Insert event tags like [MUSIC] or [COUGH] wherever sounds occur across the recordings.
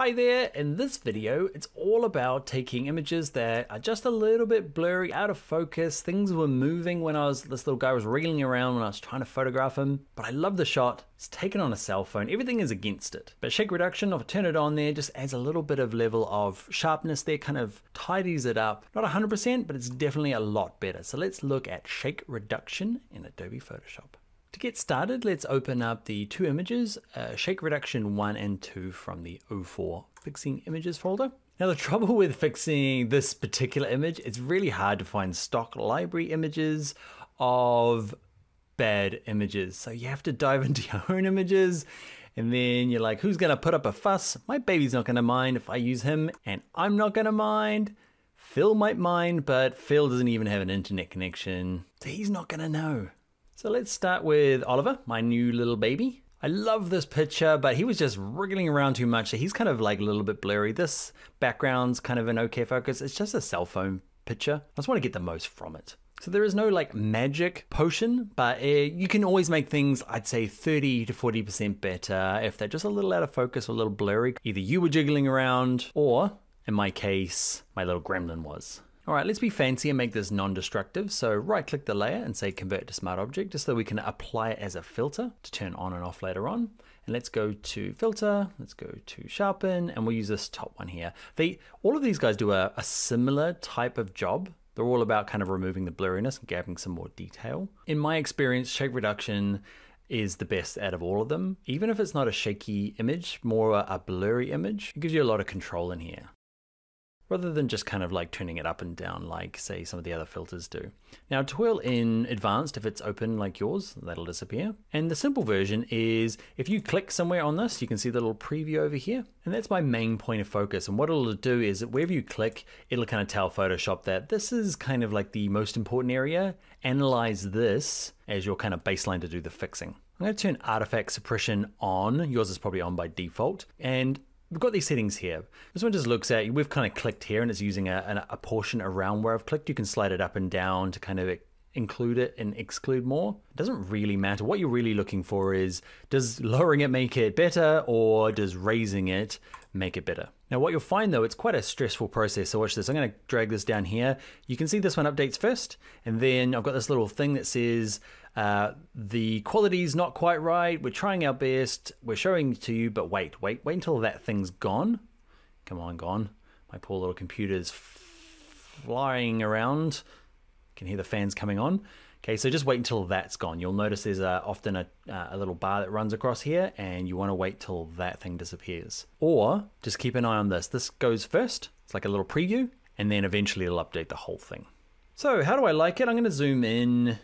Hi there, in this video it's all about taking images that are just a little bit blurry, out of focus, things were moving when I was, this little guy was reeling around when I was trying to photograph him, but I love the shot, it's taken on a cell phone, everything is against it. But shake reduction, I turn it on there, just adds a little bit of level of sharpness there, kind of tidies it up. Not 100%, but it's definitely a lot better. So let's look at shake reduction in Adobe Photoshop. To get started, let's open up the two images, uh, Shake Reduction 1 and 2 from the O4 Fixing Images folder. Now the [LAUGHS] trouble with fixing this particular image, it's really hard to find stock library images of bad images. So you have to dive [LAUGHS] into your own images and then you're like, who's gonna put up a fuss? My baby's not gonna mind if I use him and I'm not gonna mind. Phil might mind, but Phil doesn't even have an internet connection, so he's not gonna know. So let's start with Oliver, my new little baby. I love this picture, but he was just wriggling around too much. So he's kind of like a little bit blurry. This background's kind of an okay focus. It's just a cell phone picture. I just want to get the most from it. So there is no like magic potion, but uh, you can always make things, I'd say 30 to 40% better if they're just a little out of focus or a little blurry. Either you were jiggling around or in my case, my little gremlin was. All right, let's be fancy and make this non-destructive. So right click the layer and say convert to smart object just so we can apply it as a filter to turn on and off later on. And let's go to filter, let's go to sharpen, and we'll use this top one here. They, all of these guys do a, a similar type of job. They're all about kind of removing the blurriness and gathering some more detail. In my experience, shake reduction is the best out of all of them. Even if it's not a shaky image, more a blurry image, it gives you a lot of control in here rather than just kind of like turning it up and down like say some of the other filters do. Now twirl in advanced, if it's open like yours, that'll disappear. And the simple version is if you click somewhere on this, you can see the little preview over here. And that's my main point of focus. And what it'll do is that wherever you click, it'll kind of tell Photoshop that this is kind of like the most important area. Analyze this as your kind of baseline to do the fixing. I'm going to turn artifact suppression on. Yours is probably on by default. And we've got these settings here. This one just looks at, we've kind of clicked here and it's using a, a, portion around where I've clicked. You can slide it up and down to kind of include it and exclude more. It doesn't really matter. What you're really looking for is, does lowering it make it better or does raising it make it better? Now what you'll find though, it's quite a stressful process. So watch this, I'm gonna drag this down here. You can see this one updates first, and then I've got this little thing that says, uh, the quality's not quite right, we're trying our best, we're showing to you, but wait, wait, wait until that thing's gone. Come on, gone. My poor little computer's flying around. You can hear the fans coming on. Okay, so just wait until that's gone. You'll notice there's a, often a, uh, a little bar that runs across here and you wanna wait till that thing disappears. Or just keep an eye on this. This goes first, it's like a little preview, and then eventually it'll update the whole thing. So how do I like it? I'm gonna zoom in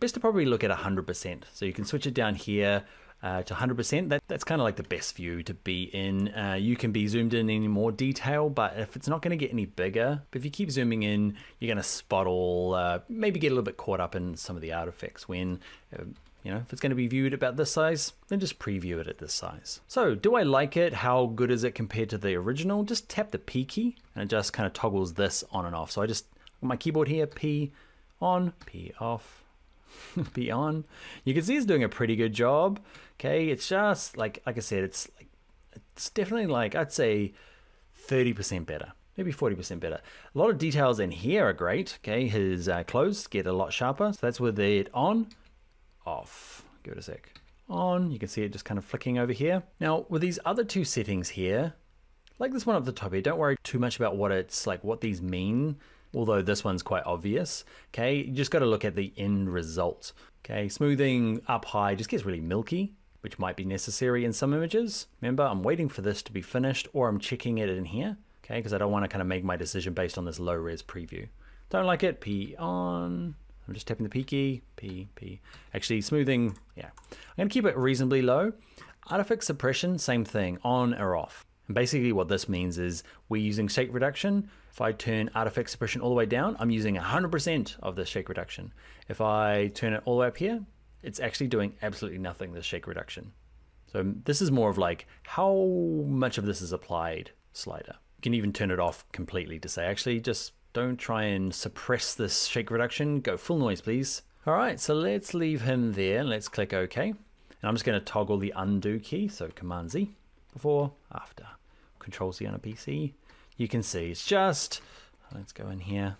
best to probably look at 100%. So you can switch it down here uh, to 100%. That, that's kind of like the best view to be in. Uh, you can be zoomed in any more detail, but if it's not going to get any bigger, if you keep zooming in, you're going to spot all, uh, maybe get a little bit caught up in some of the artifacts when, uh, you know, if it's going to be viewed about this size, then just preview it at this size. So do I like it? How good is it compared to the original? Just tap the P key and it just kind of toggles this on and off. So I just, my keyboard here, P on, P off, [LAUGHS] be on. You can see it's doing a pretty good job. Okay, it's just like like I said, it's like it's definitely like I'd say 30% better, maybe 40% better. A lot of details in here are great. Okay, his uh, clothes get a lot sharper. So that's with it on, off. Give it a sec. On, you can see it just kind of flicking over here. Now with these other two settings here, like this one up the top here, don't worry too much about what it's like, what these mean although this one's quite obvious. Okay, you just got to look at the end result. Okay, smoothing up high just gets really milky, which might be necessary in some images. Remember, I'm waiting for this to be finished or I'm checking it in here, okay, because I don't want to kind of make my decision based on this low res preview. Don't like it, P on. I'm just tapping the P key, P, P. Actually, smoothing, yeah. I'm gonna keep it reasonably low. Artifact suppression, same thing, on or off. And basically what this means is we're using shake reduction. If I turn artifact suppression all the way down, I'm using 100% of the shake reduction. If I turn it all the way up here, it's actually doing absolutely nothing, the shake reduction. So this is more of like how much of this is applied slider. You can even turn it off completely to say, actually just don't try and suppress this shake reduction, go full noise please. All right, so let's leave him there and let's click OK. And I'm just gonna toggle the undo key, so Command Z, before, after. Control C on a PC, you can see it's just, let's go in here,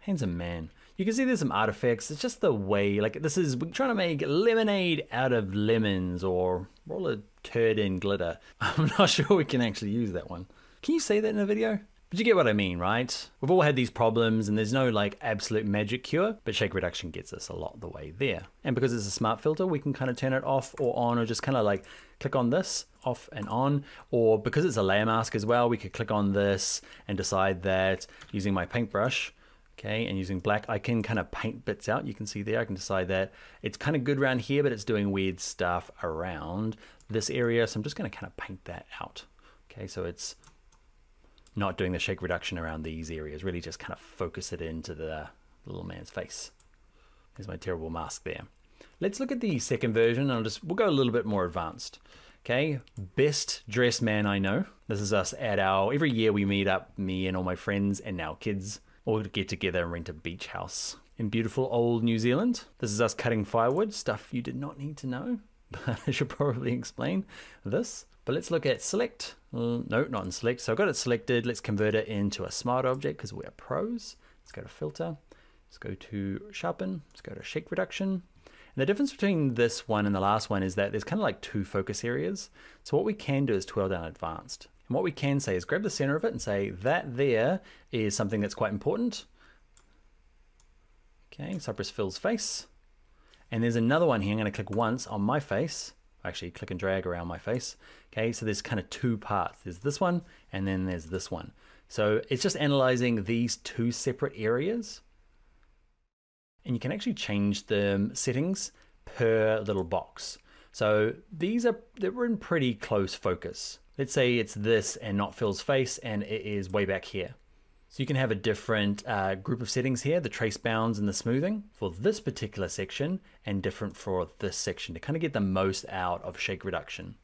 handsome man. You can see there's some artifacts. It's just the way, like this is, we're trying to make lemonade out of lemons or roll a turd in glitter. [LAUGHS] I'm not sure we can actually use that one. Can you say that in a video? But you get what I mean, right? We've all had these problems and there's no like absolute magic cure, but shake reduction gets us a lot the way there. And because it's a smart filter, we can kind of turn it off or on or just kind of like click on this off and on. Or because it's a layer mask as well, we could click on this and decide that using my paintbrush, okay, and using black, I can kind of paint bits out. You can see there, I can decide that it's kind of good around here, but it's doing weird stuff around this area. So I'm just gonna kind of paint that out. Okay, so it's not doing the shake reduction around these areas, really just kind of focus it into the little man's face. There's my terrible mask there. Let's look at the second version. I'll just, we'll go a little bit more advanced. Okay, best dressed man I know. This is us at our, every year we meet up, me and all my friends and our kids, all get together and rent a beach house in beautiful old New Zealand. This is us cutting firewood, stuff you did not need to know, but [LAUGHS] I should probably explain this. But let's look at select. Mm, no, not in select. So I've got it selected. Let's convert it into a smart object because we're pros. Let's go to filter. Let's go to sharpen. Let's go to shake reduction. And the difference between this one and the last one is that there's kind of like two focus areas. So what we can do is twirl down advanced. And what we can say is grab the center of it and say that there is something that's quite important. Okay, Cypress Phil's face. And there's another one here. I'm going to click once on my face actually click and drag around my face. Okay, so there's kind of two parts. There's this one and then there's this one. So it's just analyzing these two separate areas. And you can actually change the um, settings per little box. So these are, they're in pretty close focus. Let's say it's this and not Phil's face and it is way back here. So you can have a different uh, group of settings here, the trace bounds and the smoothing for this particular section and different for this section to kind of get the most out of shake reduction.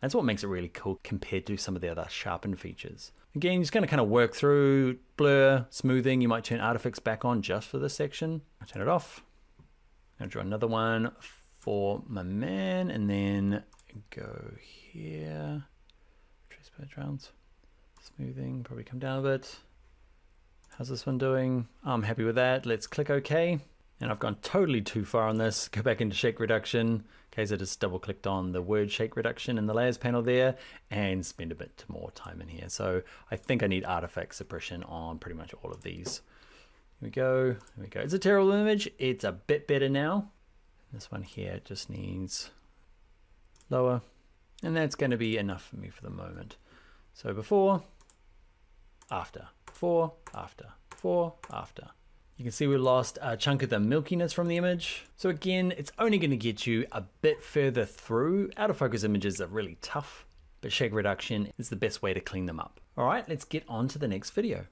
That's what makes it really cool compared to some of the other sharpen features. Again, you're just going to kind of work through blur, smoothing. You might turn artifacts back on just for this section. I'll turn it off. To draw another one for my man and then go here. Trace backgrounds. Smoothing, probably come down a bit. How's this one doing? I'm happy with that. Let's click OK. And I've gone totally too far on this. Go back into shake reduction. Okay, so just double clicked on the word shake reduction in the layers panel there and spend a bit more time in here. So I think I need artifact suppression on pretty much all of these. Here we go, here we go. It's a terrible image. It's a bit better now. This one here just needs lower. And that's gonna be enough for me for the moment. So before, after, before, after, before, after. You can see we lost a chunk of the milkiness from the image. So again, it's only gonna get you a bit further through. Out of focus images are really tough, but shake reduction is the best way to clean them up. All right, let's get on to the next video.